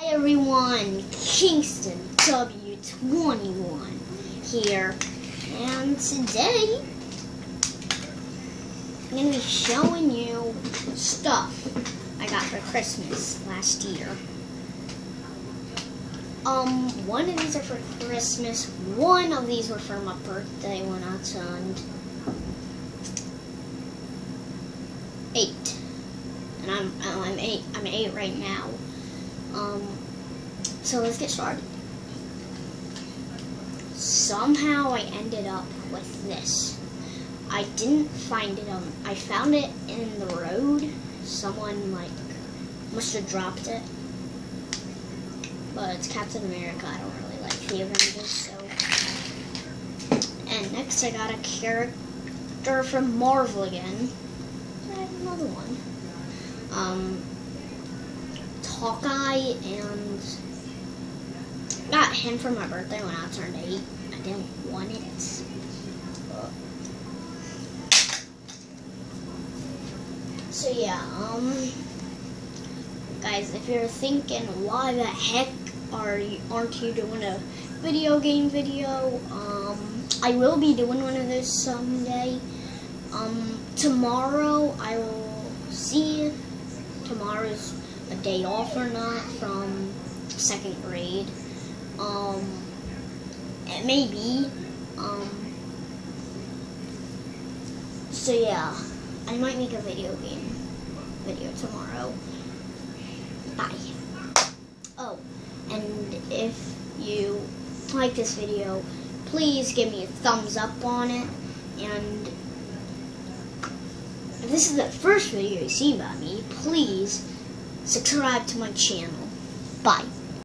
Hey everyone, Kingston W21 here, and today I'm going to be showing you stuff I got for Christmas last year. Um, one of these are for Christmas, one of these were for my birthday when I turned eight. And I'm, I'm eight, I'm eight right now. Um, so let's get started. Somehow I ended up with this. I didn't find it, um, I found it in the road. Someone, like, must have dropped it. But it's Captain America. I don't really like the Avengers, so. And next I got a character from Marvel again. I have another one. Um, Hawkeye and got him for my birthday when I turned eight. I didn't want it. So yeah, um, guys, if you're thinking why the heck are you, aren't you doing a video game video, um, I will be doing one of those someday. Um, tomorrow I will see tomorrow's a day off or not from second grade. Um, it may be. Um, so yeah, I might make a video game video tomorrow. Bye. Oh, and if you like this video, please give me a thumbs up on it. And if this is the first video you see about me, please subscribe to my channel. Bye.